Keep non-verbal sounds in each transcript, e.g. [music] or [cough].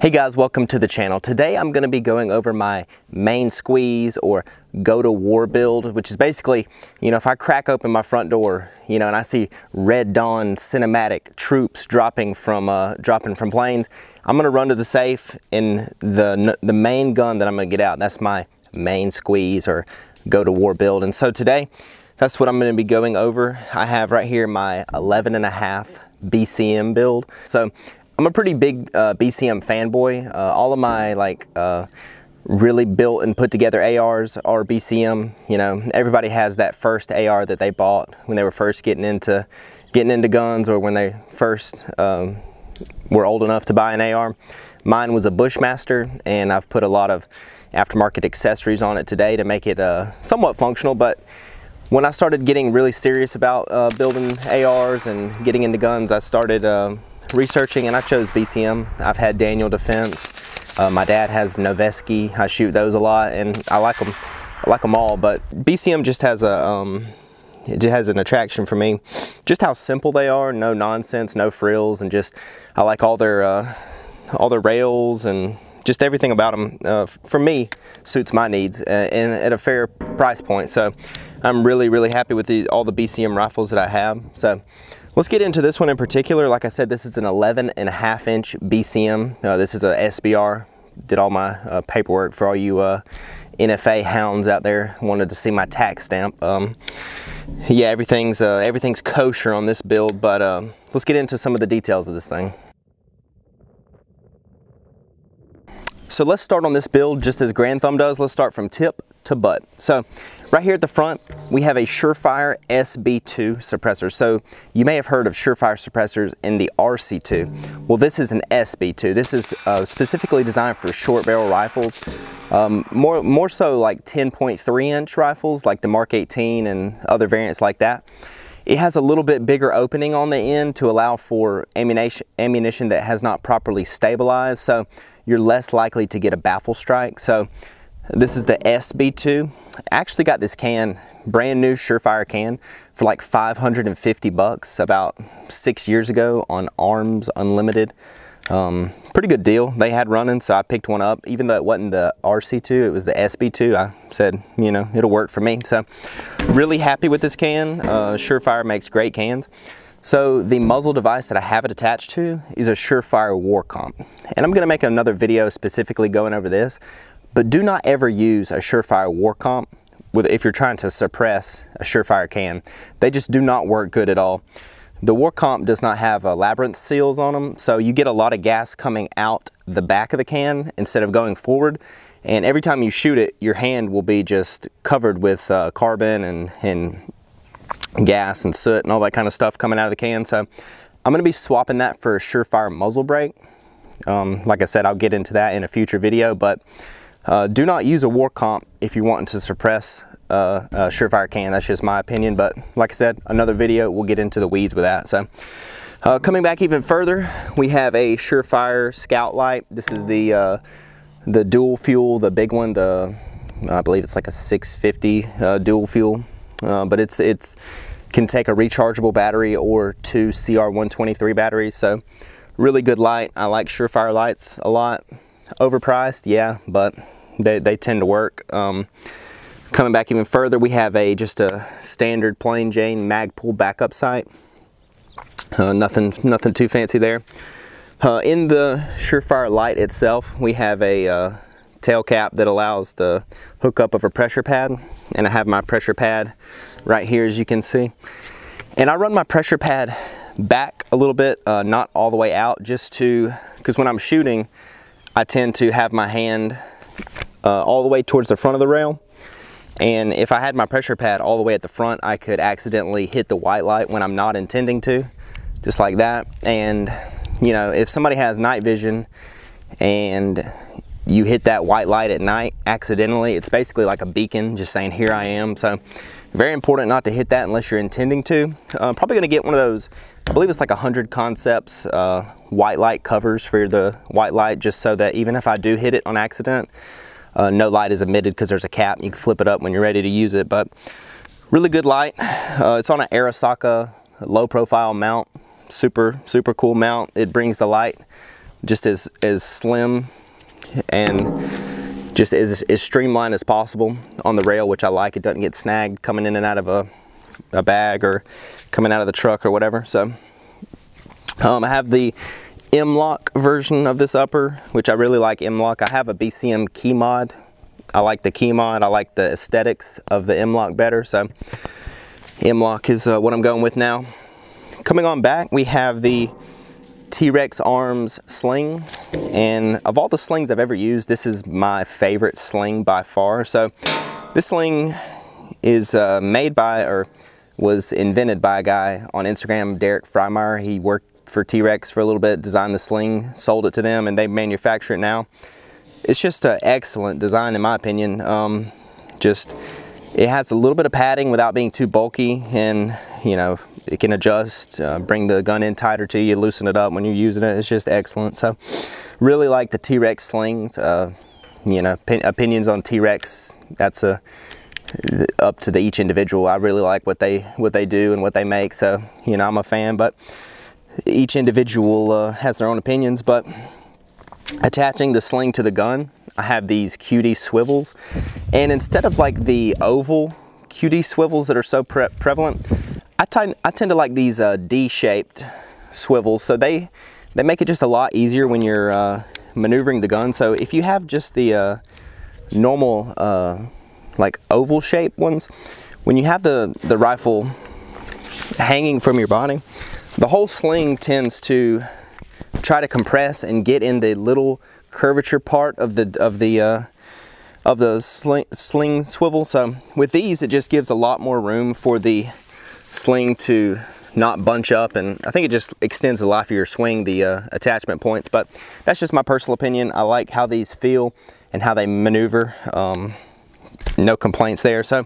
Hey guys, welcome to the channel. Today I'm going to be going over my main squeeze or go to war build, which is basically, you know, if I crack open my front door, you know, and I see Red Dawn cinematic troops dropping from uh, dropping from planes, I'm going to run to the safe and the, the main gun that I'm going to get out, that's my main squeeze or go to war build. And so today, that's what I'm going to be going over. I have right here my 11 and a half BCM build. So I'm a pretty big uh, BCM fanboy. Uh, all of my like uh, really built and put together ARs are BCM. You know, everybody has that first AR that they bought when they were first getting into getting into guns or when they first um, were old enough to buy an AR. Mine was a Bushmaster and I've put a lot of aftermarket accessories on it today to make it uh, somewhat functional, but when I started getting really serious about uh, building ARs and getting into guns, I started uh, researching and I chose BCM. I've had Daniel Defense. Uh, my dad has Noveske. I shoot those a lot and I like them. I like them all, but BCM just has a um, it just has an attraction for me. Just how simple they are, no nonsense, no frills, and just I like all their uh, all their rails and just everything about them. Uh, for me, suits my needs uh, and at a fair price point. So I'm really really happy with the, all the BCM rifles that I have. So Let's get into this one in particular. Like I said, this is an 11 and a half inch BCM. Uh, this is a SBR. Did all my uh, paperwork for all you uh, NFA hounds out there. Wanted to see my tax stamp. Um, yeah, everything's uh, everything's kosher on this build, but um, let's get into some of the details of this thing. So let's start on this build just as Garand Thumb does. Let's start from tip to butt. So right here at the front, we have a Surefire SB2 suppressor. So you may have heard of Surefire suppressors in the RC2. Well, this is an SB2. This is uh, specifically designed for short barrel rifles. Um, more, more so like 10.3 inch rifles like the Mark 18 and other variants like that. It has a little bit bigger opening on the end to allow for ammunition, ammunition that has not properly stabilized. So you're less likely to get a baffle strike. So this is the SB2. I actually got this can, brand new Surefire can, for like 550 bucks about six years ago on Arms Unlimited. Um, pretty good deal they had running, so I picked one up. Even though it wasn't the RC2, it was the SB2. I said, you know, it'll work for me. So really happy with this can. Uh, Surefire makes great cans. So the muzzle device that I have it attached to is a Surefire War Comp. And I'm gonna make another video specifically going over this. But do not ever use a Surefire War Comp with, if you're trying to suppress a Surefire can. They just do not work good at all. The War Comp does not have uh, labyrinth seals on them, so you get a lot of gas coming out the back of the can instead of going forward. And every time you shoot it, your hand will be just covered with uh, carbon and, and gas and soot and all that kind of stuff coming out of the can. So I'm gonna be swapping that for a Surefire muzzle brake. Um, like I said, I'll get into that in a future video, but uh, do not use a war comp if you're wanting to suppress uh, a Surefire can. That's just my opinion. But like I said, another video, we'll get into the weeds with that. So uh, coming back even further, we have a Surefire Scout Light. This is the uh, the dual fuel, the big one. The I believe it's like a 650 uh, dual fuel, uh, but it's it's can take a rechargeable battery or two CR123 batteries. So really good light. I like Surefire lights a lot. Overpriced, yeah, but they, they tend to work. Um, coming back even further, we have a just a standard plain Jane Magpul backup sight. Uh, nothing, nothing too fancy there. Uh, in the Surefire light itself, we have a uh, tail cap that allows the hookup of a pressure pad, and I have my pressure pad right here, as you can see. And I run my pressure pad back a little bit, uh, not all the way out, just to, because when I'm shooting, I tend to have my hand uh, all the way towards the front of the rail. And if I had my pressure pad all the way at the front, I could accidentally hit the white light when I'm not intending to, just like that. And, you know, if somebody has night vision and you hit that white light at night accidentally, it's basically like a beacon just saying, here I am. So very important not to hit that unless you're intending to. Uh, probably gonna get one of those, I believe it's like 100 Concepts uh, white light covers for the white light just so that even if I do hit it on accident, uh, no light is emitted because there's a cap. You can flip it up when you're ready to use it, but really good light. Uh, it's on an Arisaka low profile mount. Super, super cool mount. It brings the light just as, as slim and just as, as streamlined as possible on the rail, which I like. It doesn't get snagged coming in and out of a, a bag or coming out of the truck or whatever. So um, I have the M-Lock version of this upper, which I really like M-Lock. I have a BCM key mod. I like the key mod. I like the aesthetics of the M-Lock better. So M-Lock is uh, what I'm going with now. Coming on back, we have the T-Rex Arms sling. And of all the slings I've ever used, this is my favorite sling by far. So this sling is uh, made by, or was invented by a guy on Instagram, Derek Freimeyer. He worked for T-Rex for a little bit, designed the sling, sold it to them, and they manufacture it now. It's just an excellent design in my opinion. Um, just, it has a little bit of padding without being too bulky and, you know, it can adjust, uh, bring the gun in tighter to you, loosen it up when you're using it. It's just excellent. So really like the T-Rex slings. Uh, you know, opinions on T-Rex, that's a, up to the, each individual. I really like what they what they do and what they make. So, you know, I'm a fan, but each individual uh, has their own opinions. But attaching the sling to the gun, I have these QD swivels. And instead of like the oval QD swivels that are so pre prevalent, I, I tend to like these uh, D-shaped swivels. So they, they make it just a lot easier when you're uh, maneuvering the gun. So if you have just the uh, normal uh, like oval shaped ones, when you have the, the rifle hanging from your body, the whole sling tends to try to compress and get in the little curvature part of the of the uh, of the sling, sling swivel. So with these, it just gives a lot more room for the sling to not bunch up and I think it just extends the life of your swing, the uh, attachment points. But that's just my personal opinion. I like how these feel and how they maneuver. Um, no complaints there. So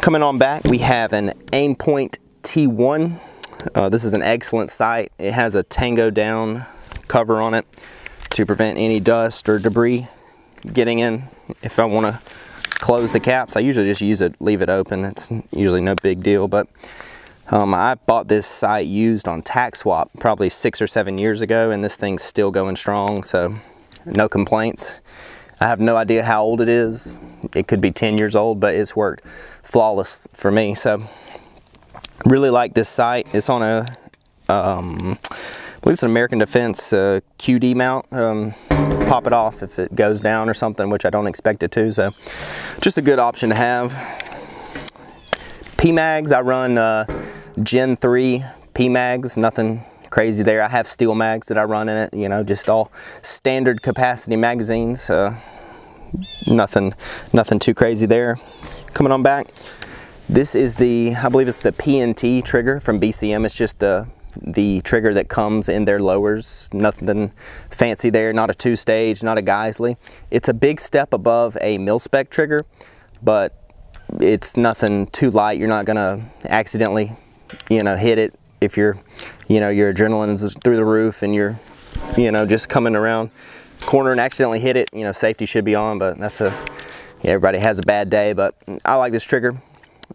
coming on back, we have an Aimpoint T1. Uh, this is an excellent sight. It has a Tango down cover on it to prevent any dust or debris getting in. If I want to close the caps. I usually just use it, leave it open. It's usually no big deal, but um, I bought this sight used on TacSwap probably six or seven years ago, and this thing's still going strong, so no complaints. I have no idea how old it is. It could be 10 years old, but it's worked flawless for me. So really like this sight. It's on a, um, I believe it's an American Defense uh, QD mount. Um, pop it off if it goes down or something, which I don't expect it to. So just a good option to have. PMags, I run uh, Gen 3 PMags, nothing crazy there. I have steel mags that I run in it, you know, just all standard capacity magazines. Uh, nothing, nothing too crazy there. Coming on back, this is the, I believe it's the PNT trigger from BCM. It's just the the trigger that comes in their lowers. Nothing fancy there, not a two stage, not a Geissele. It's a big step above a mil-spec trigger, but it's nothing too light. You're not gonna accidentally, you know, hit it if you're, you know, your adrenaline is through the roof and you're, you know, just coming around corner and accidentally hit it. You know, safety should be on, but that's a, yeah, everybody has a bad day, but I like this trigger.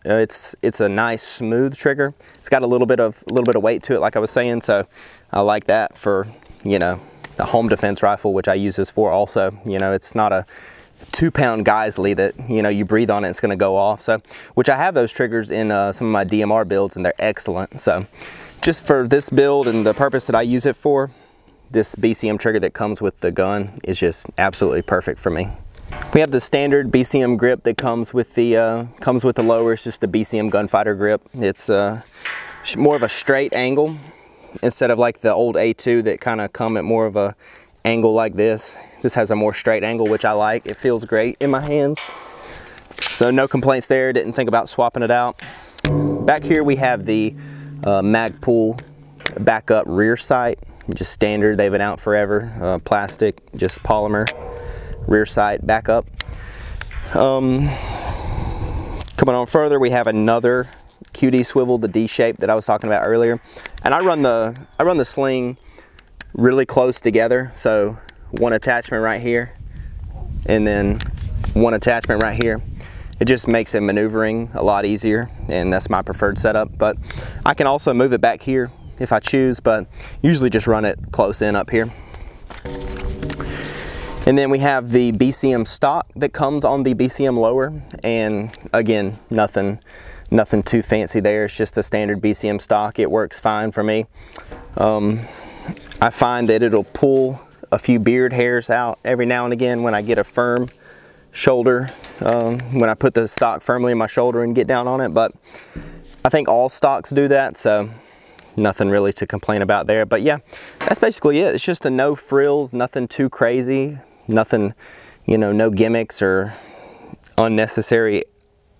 Uh, it's it's a nice smooth trigger. It's got a little bit of a little bit of weight to it, like I was saying. So I like that for you know the home defense rifle, which I use this for also. You know, it's not a two pound Geissele that you know you breathe on it, it's going to go off. So which I have those triggers in uh, some of my DMR builds, and they're excellent. So just for this build and the purpose that I use it for, this BCM trigger that comes with the gun is just absolutely perfect for me. We have the standard BCM grip that comes with the uh, comes with the lower. It's just the BCM gunfighter grip. It's uh, more of a straight angle instead of like the old A2 that kind of come at more of a angle like this. This has a more straight angle, which I like. It feels great in my hands. So no complaints there. Didn't think about swapping it out. Back here we have the uh, Magpul backup rear sight. Just standard. They've been out forever. Uh, plastic, just polymer rear sight backup. Um, coming on further, we have another QD swivel, the D shape that I was talking about earlier. And I run the I run the sling really close together. So one attachment right here and then one attachment right here. It just makes it maneuvering a lot easier and that's my preferred setup. But I can also move it back here if I choose, but usually just run it close in up here. And then we have the BCM stock that comes on the BCM lower. And again, nothing, nothing too fancy there. It's just a standard BCM stock. It works fine for me. Um, I find that it'll pull a few beard hairs out every now and again when I get a firm shoulder, um, when I put the stock firmly in my shoulder and get down on it. But I think all stocks do that. So nothing really to complain about there. But yeah, that's basically it. It's just a no frills, nothing too crazy, nothing, you know, no gimmicks or unnecessary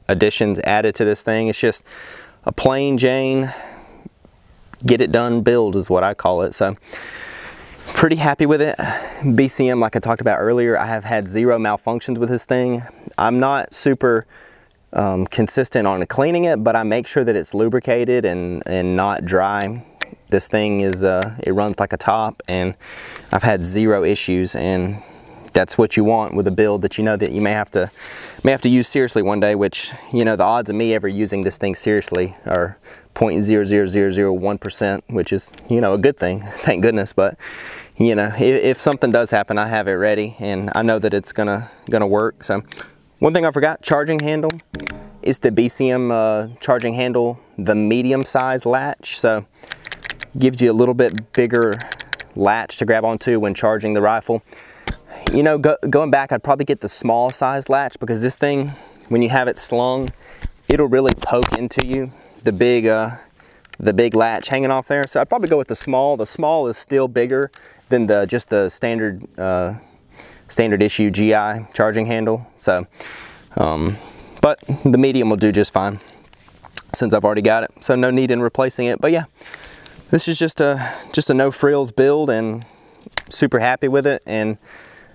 additions added to this thing. It's just a plain Jane, get it done build is what I call it. So pretty happy with it. BCM, like I talked about earlier, I have had zero malfunctions with this thing. I'm not super um, consistent on cleaning it, but I make sure that it's lubricated and, and not dry. This thing is, uh, it runs like a top and I've had zero issues and that's what you want with a build that you know that you may have to may have to use seriously one day which you know the odds of me ever using this thing seriously are 0.00001% which is you know a good thing [laughs] thank goodness but you know if, if something does happen I have it ready and I know that it's gonna gonna work so one thing I forgot, charging handle is the BCM uh, charging handle, the medium size latch. So gives you a little bit bigger latch to grab onto when charging the rifle. You know, go, going back, I'd probably get the small size latch because this thing, when you have it slung, it'll really poke into you, the big, uh, the big latch hanging off there. So I'd probably go with the small. The small is still bigger than the just the standard uh, standard issue GI charging handle. So, um, but the medium will do just fine since I've already got it. So no need in replacing it. But yeah, this is just a just a no frills build and super happy with it. And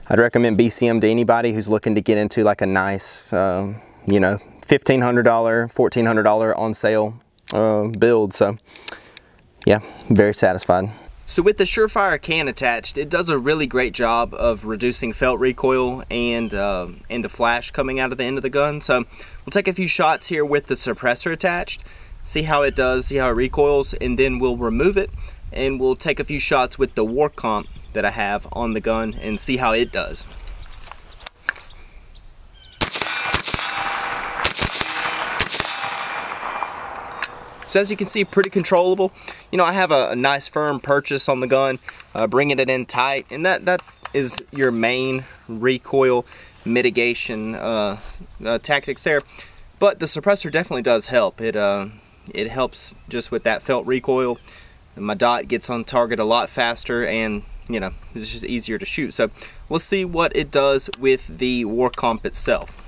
I'd recommend BCM to anybody who's looking to get into like a nice, uh, you know, $1,500, $1,400 on sale uh, build. So yeah, very satisfied. So with the Surefire can attached, it does a really great job of reducing felt recoil and, uh, and the flash coming out of the end of the gun. So we'll take a few shots here with the suppressor attached, see how it does, see how it recoils, and then we'll remove it and we'll take a few shots with the war comp that I have on the gun and see how it does. So as you can see, pretty controllable. You know, I have a, a nice firm purchase on the gun, uh, bringing it in tight, and that, that is your main recoil mitigation uh, uh, tactics there. But the suppressor definitely does help. It, uh, it helps just with that felt recoil. My dot gets on target a lot faster and you know, it's just easier to shoot. So let's see what it does with the war comp itself.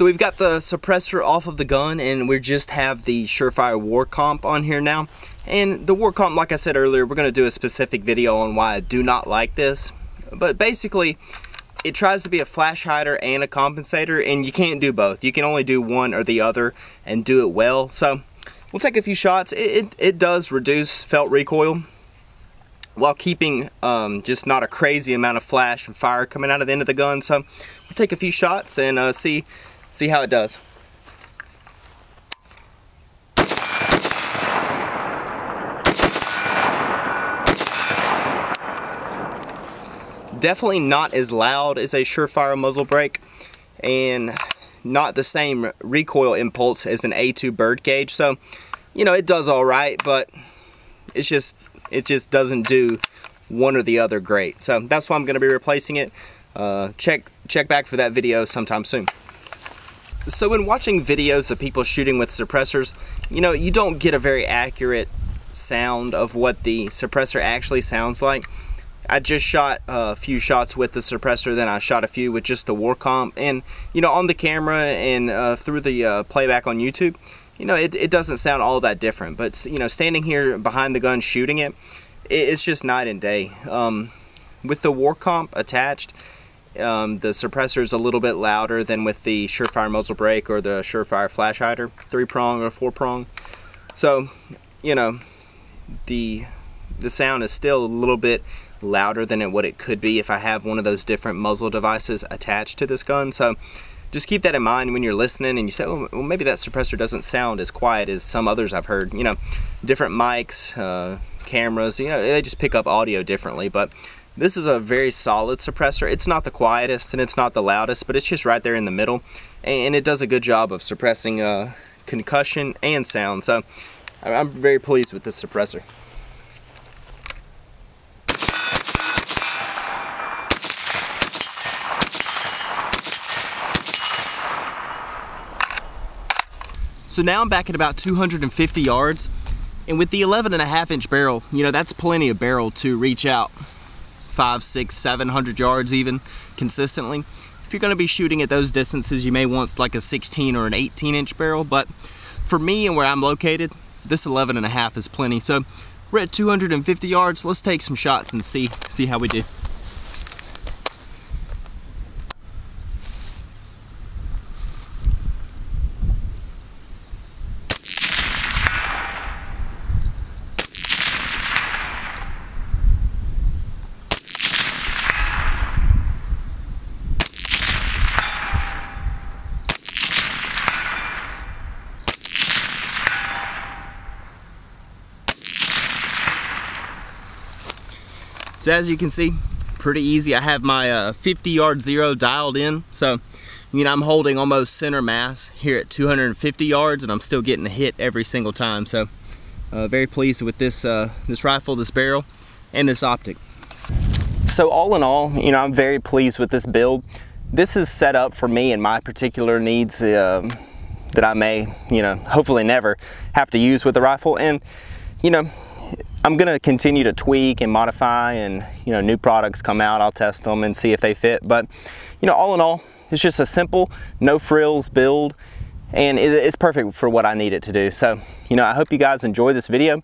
So we've got the suppressor off of the gun and we just have the Surefire War Comp on here now. And the War Comp, like I said earlier, we're going to do a specific video on why I do not like this. But basically, it tries to be a flash hider and a compensator and you can't do both. You can only do one or the other and do it well. So we'll take a few shots. It, it, it does reduce felt recoil while keeping um, just not a crazy amount of flash and fire coming out of the end of the gun. So we'll take a few shots and uh, see See how it does. Definitely not as loud as a Surefire muzzle brake and not the same recoil impulse as an A2 bird cage. So, you know, it does all right, but it's just, it just doesn't do one or the other great. So that's why I'm going to be replacing it. Uh, check, check back for that video sometime soon. So when watching videos of people shooting with suppressors, you know, you don't get a very accurate sound of what the suppressor actually sounds like. I just shot a few shots with the suppressor, then I shot a few with just the war comp, and you know, on the camera and uh, through the uh, playback on YouTube, you know, it, it doesn't sound all that different. But you know, standing here behind the gun shooting it, it's just night and day. Um, with the war comp attached, um, the suppressor is a little bit louder than with the Surefire muzzle brake or the Surefire flash hider, three prong or four prong. So, you know, the the sound is still a little bit louder than it, what it could be if I have one of those different muzzle devices attached to this gun. So, just keep that in mind when you're listening and you say, oh, well, maybe that suppressor doesn't sound as quiet as some others I've heard. You know, different mics, uh, cameras, you know, they just pick up audio differently. But this is a very solid suppressor. It's not the quietest and it's not the loudest, but it's just right there in the middle. And it does a good job of suppressing uh, concussion and sound. So I'm very pleased with this suppressor. So now I'm back at about 250 yards. And with the 11 and a half inch barrel, you know, that's plenty of barrel to reach out five, six, 700 yards even consistently. If you're gonna be shooting at those distances, you may want like a 16 or an 18 inch barrel, but for me and where I'm located, this 11 and a half is plenty. So we're at 250 yards. Let's take some shots and see, see how we do. So as you can see, pretty easy. I have my uh, 50 yard zero dialed in. So, you know, I'm holding almost center mass here at 250 yards and I'm still getting a hit every single time. So, uh, very pleased with this, uh, this rifle, this barrel, and this optic. So all in all, you know, I'm very pleased with this build. This is set up for me and my particular needs uh, that I may, you know, hopefully never have to use with the rifle. And, you know, I'm gonna continue to tweak and modify and you know new products come out. I'll test them and see if they fit. But you know all in all it's just a simple no frills build and it's perfect for what I need it to do. So you know I hope you guys enjoy this video.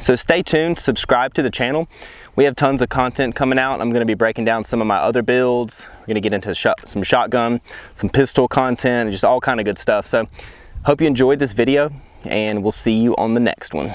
So stay tuned subscribe to the channel. We have tons of content coming out. I'm gonna be breaking down some of my other builds. We're gonna get into shot, some shotgun some pistol content and just all kind of good stuff. So hope you enjoyed this video and we'll see you on the next one